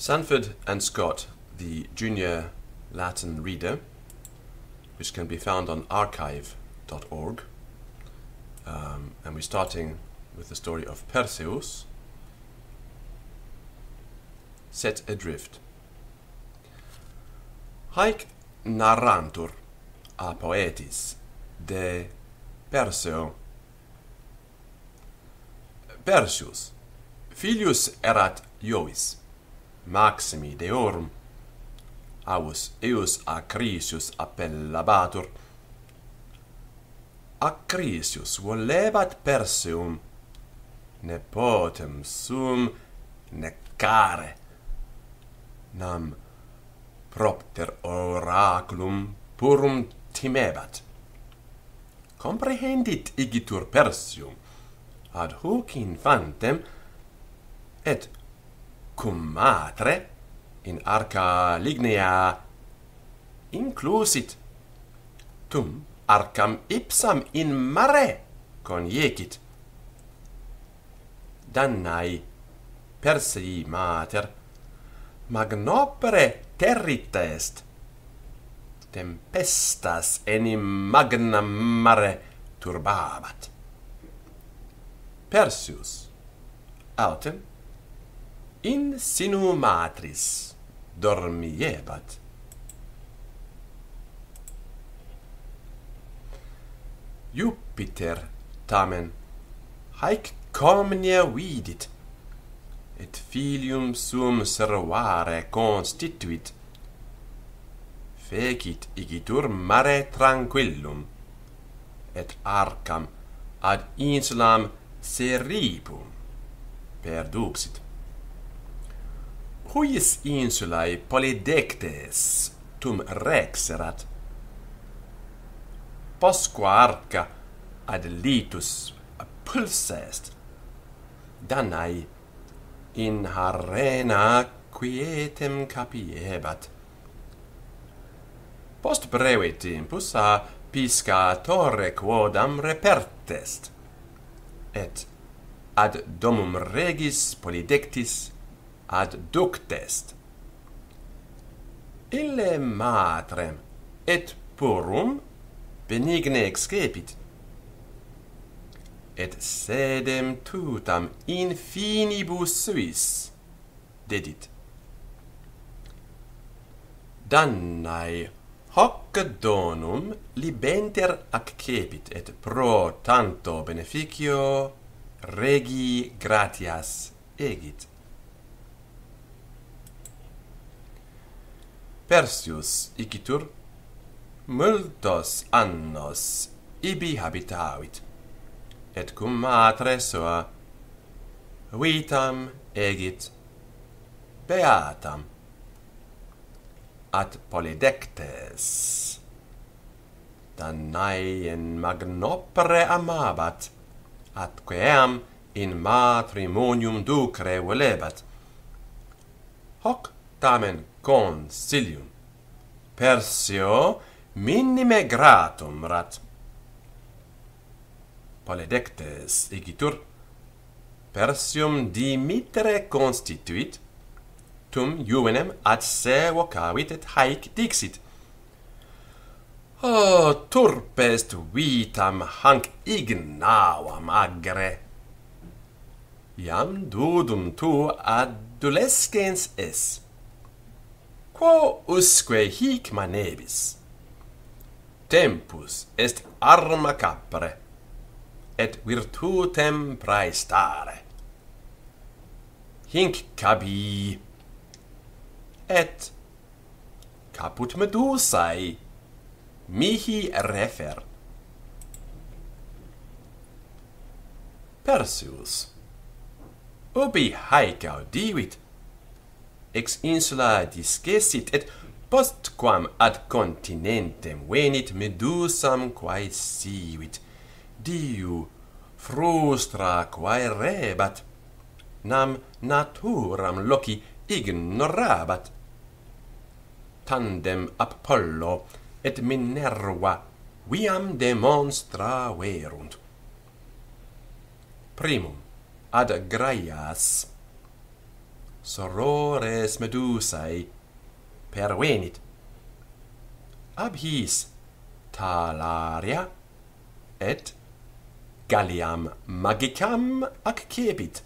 Sanford and Scott, the junior Latin reader, which can be found on archive.org. Um, and we're starting with the story of Perseus, set adrift. Haec narrantur a poetis de Perseo. Perseus, filius erat Iovis, maximi deorum. Aus eus acrisius appellabatur. Acrisius volebat perseum. Ne potem sum necare nam propter oraculum purum timebat. Comprehendit igitur persium ad hoc infantem et cum matre in arca lignea inclusit. Tum arcam ipsam in mare coniecit dannai persei mater magnopere territ est tempestas enim magnam mare turbabat. Perseus autem in sinu matris. Dormiebat. Jupiter tamen haec comnia vidit et filium sum servare constituit. Fecit igitur mare tranquillum et arcam ad insulam seripum. Perduxit huius insulae polydectes tum rex erat posqua arca ad litus pulsest. Danae in harena quietem capiebat. Post breve tempus a piscatore quodam repertest et ad domum regis polydectis adductest. Ille matrem et purum benigne excepit. Et sedem tutam in finibus suis dedit. Dannae hoc donum libenter accepit et pro tanto beneficio regi gratias egit. Persius icitur, multos annos ibi habitavit, et cum matre sua vitam egit beatam. At polydectes Danaen magnopere amabat atque eam in matrimonium ducre volebat hoc tamen consilium persio minime gratum rat Paledectes igitur. Persium dimitere constituit tum juvenem ad se vocavit et haec dixit. Oh, o turpest vitam hanc ignavam agre. Iam dudum tu adolescens es quo usque hic manebis. Tempus est arma capere et virtutem praestare. Hinc cabi et caput medusae mihi refer. Perseus ubi haec audivit ex insula discessit et postquam ad continentem venit medusam quae sivit diu frustra quae rebat nam naturam loci ignorabat. Tandem apollo et minerva viam demonstra verunt primum ad graias sorores medusae pervenit. Ab his talaria et galliam magicam accepit.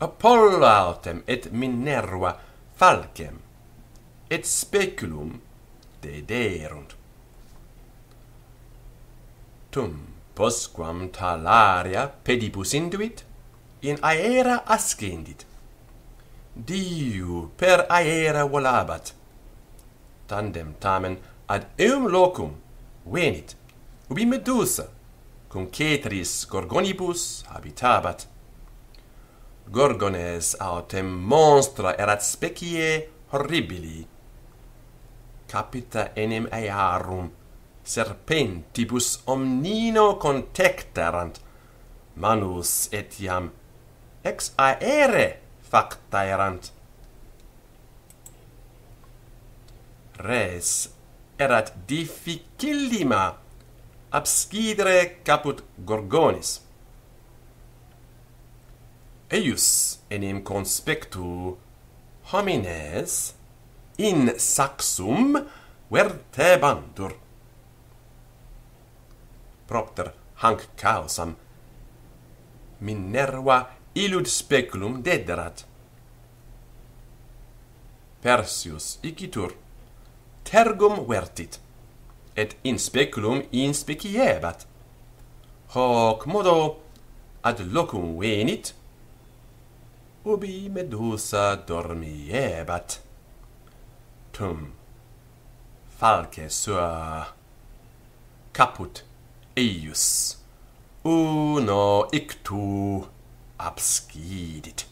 Apollo autem et Minerva falcem et speculum dederunt. Tum posquam talaria pedibus induit, in aera ascendit. Diu per aera volabat. Tandem tamen ad eum locum venit, ubi Medusa, cum cetris gorgonibus habitabat. Gorgones autem monstra erat specie horribili. Capita enim aearum, serpentibus omnino contectarant, manus etiam ex aere facta erant. Res erat difficillima abscidere caput Gorgonis. Eius enim conspectu homines in saxum vertebantur. Propter hanc causam Minerva illud speculum dederat. Persius icitur, tergum vertit, et in speculum inspeciebat. Hoc modo ad locum venit, ubi medusa dormiebat. Tum falce sua caput eius uno ictu abscidit.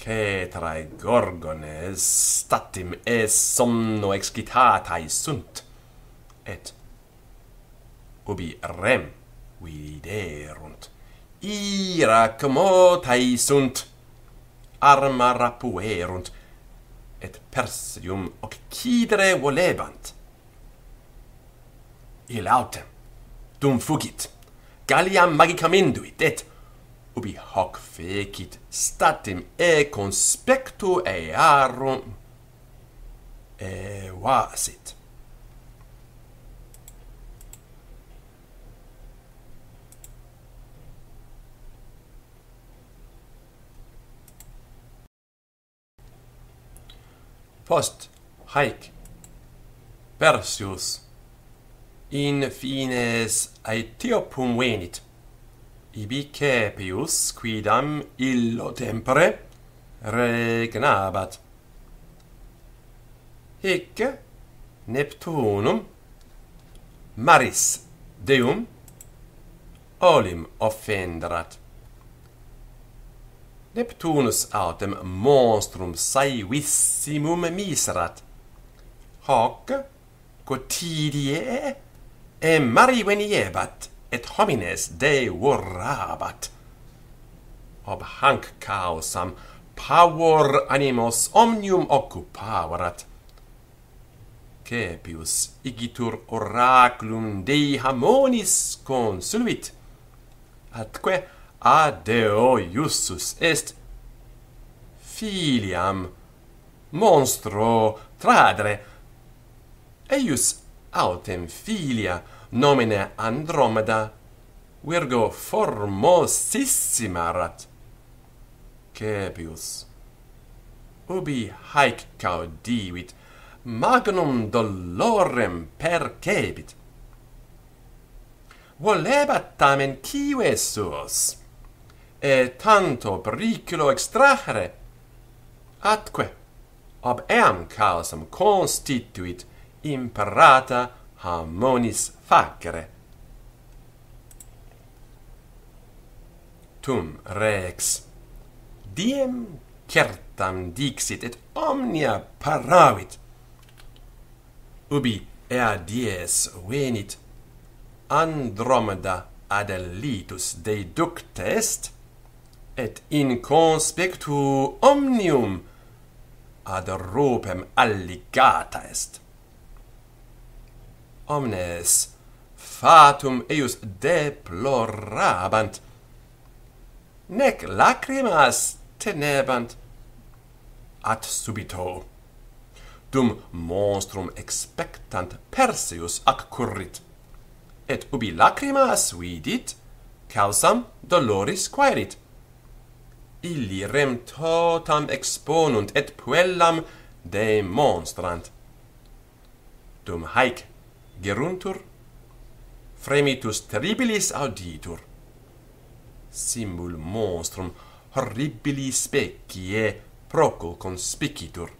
Cetrae gorgones statim es somno excitatae sunt, et ubi rem viderunt, ira motae sunt, arma rapuerunt, et persium occidere volebant. Ilautem, dum fugit, Galliam magicam induit, et ubi hoc fecit statim e conspectu earum evasit. Post haec Persius in fines aetiopum venit. Ibi capius quidam illo tempore regnabat. Hic neptunum maris deum olim offenderat. Neptunus autem monstrum saevissimum miserat. Hoc quotidie e mariveniebat, et homines de devorabat. Ob hanc causam pavor animos omnium occupaverat. Cepius igitur oraculum Dei Hamonis consulvit, atque a Deo Iussus est filiam monstro tradre eius autem filia nomine Andromeda virgo formosissima rat. Cepius ubi haec caudivit magnum dolorem percebit. Volebat tamen quive suos et tanto periculo extrahere atque ob eam causam constituit imparata harmonis facere. Tum rex diem certam dixit et omnia paravit ubi ea dies venit Andromeda adelitus deducta est et in conspectu omnium ad ropem alligata est omnes fatum eius deplorabant nec lacrimas tenebant ad subito. Dum monstrum expectant Perseus accurrit et ubi lacrimas vidit causam doloris quaerit. Illi rem totam exponunt et puellam demonstrant. Dum haec geruntur, fremitus terribilis auditur. Simul monstrum horribili specie procul conspicitur.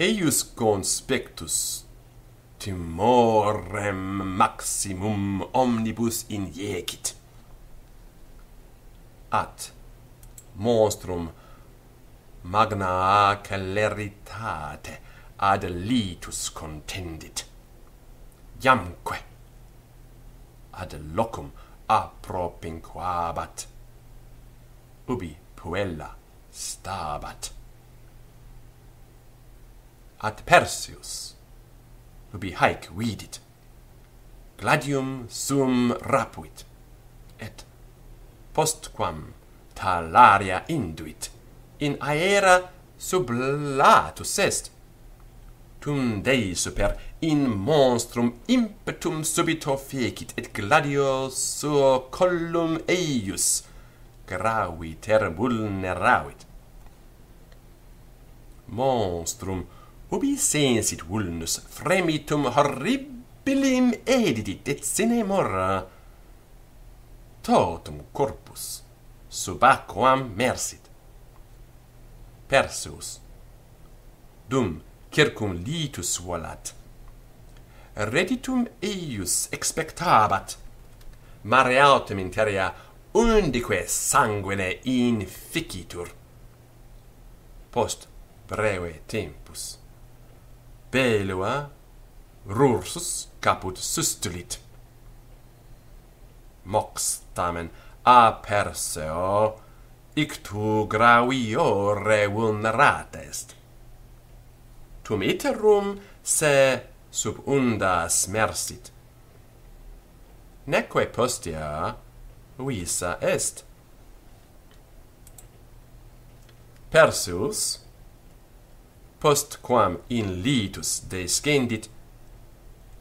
Eius conspectus timorem maximum omnibus injecit. At monstrum magna celeritate ad litus contendit iamque. Ad locum appropinquabat ubi puella stabat. Ad perseus ubi haec vidit gladium sum rapuit et postquam talaria induit in aera sublatus est tum dei super in monstrum impetum subito fecit et gladio suo collum eius. Gravi vulneravit monstrum ubi sensit vulnus fremitum horribilim edidit et sine mora. Totum corpus sub aquam mersit Perseus. Dum circum litus volat. Reditum eius expectabat. Mare autem interia undique sanguine inficitur. Post breve tempus. Belua rursus caput sustulit. Mox tamen a perseo ictu gravio revulnerat est tum iterum se sub undas mersit. Neque postea visa est. Perseus post quam in litus descendit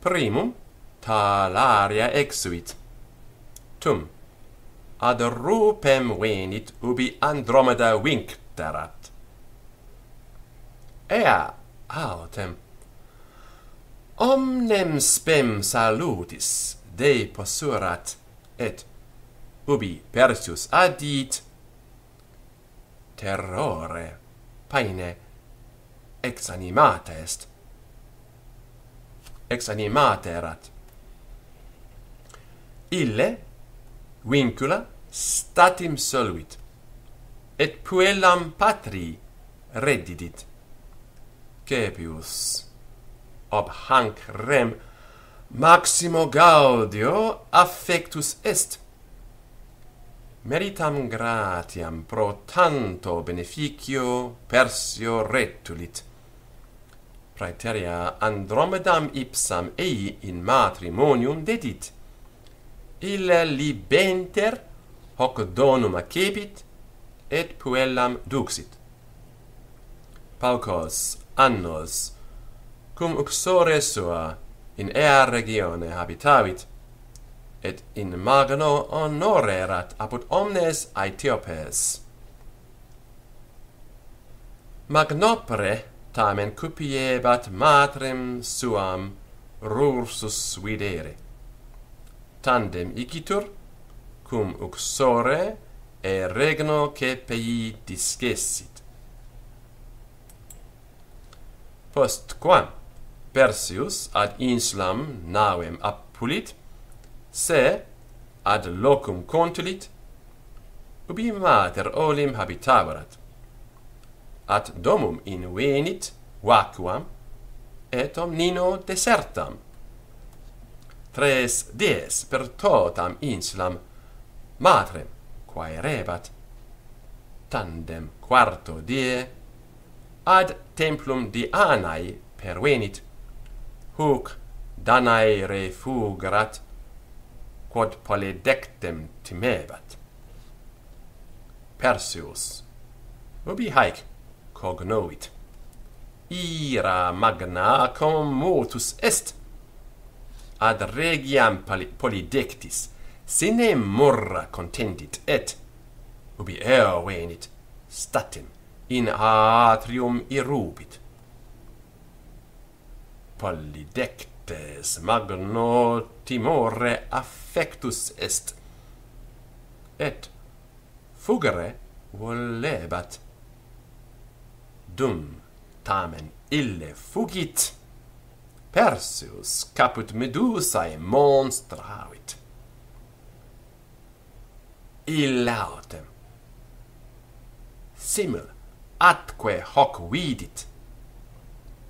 primum talaria exuit. Tum ad rupem venit ubi Andromeda vincterat ea autem. Omnem spem salutis de possurat et ubi Persius adit. Terrore paine ex animata est. Ex animata erat. Ille vincula statim soluit et puellam patri reddidit. Cepius ob hanc rem maximo gaudio affectus est. Meritam gratiam pro tanto beneficio persio retulit. Praeteria andromedam ipsam ei in matrimonium dedit. Ille libenter hoc donum accepit et puellam duxit. Paucos annos, cum uxore sua in ea regione habitavit, et in magno honorerat apud omnes Aethiopes. Magnopre tamen cupiebat matrem suam rursus videre. Tandem icitur, cum uxore e regno cepei discessit. post quam Perseus ad insulam navem appulit, se ad locum contulit, ubi mater olim habitabarat. At domum invenit vacuam, et omnino desertam. Tres dies per totam insulam matrem quae rebat, tandem quarto die ad templum Dianae pervenit, huc Danae refugrat, quod polydectem timebat. Perseus, ubi haec cognovit, ira magna commutus est, ad regiam polydectis, sine morra contendit et, ubi eo venit, statim in atrium irrubit. Polydectes magno timore affectus est, et fugere volebat. Dum tamen ille fugit, Perseus caput Medusae monstravit. Illautem. Simul atque hoc vidit.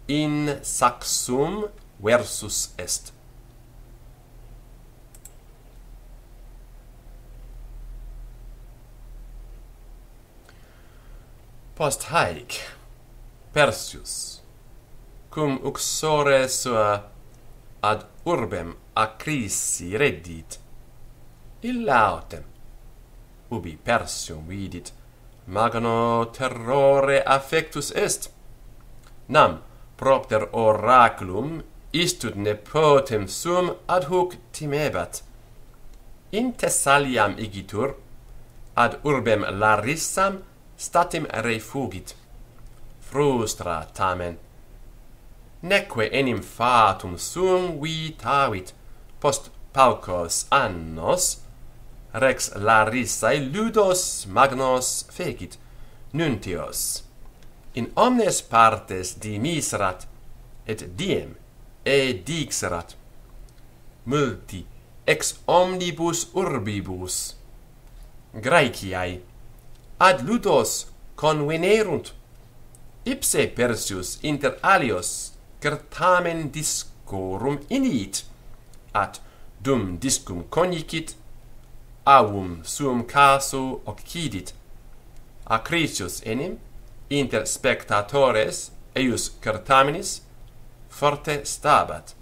In saxum versus est. Post haec persius cum uxore sua ad urbem acrisi reddit illautem ubi persium vidit magno terrore affectus est. Nam propter oraculum istud nepotem sum ad hoc timebat. In Thessaliam igitur ad urbem Larissam statim refugit. Frustra tamen. Neque enim fatum sum vitavit post paucos annos rex larissae ludos magnos fecit, nuntios. In omnes partes dimisrat, et diem, e dixerat. Multi, ex omnibus urbibus, Graeciae, ad ludos convenerunt, ipse Persius inter alios certamen discorum init, at dum discum conicit avum suum casu occidit. Acricius enim inter spectatores eius certaminis forte stabat.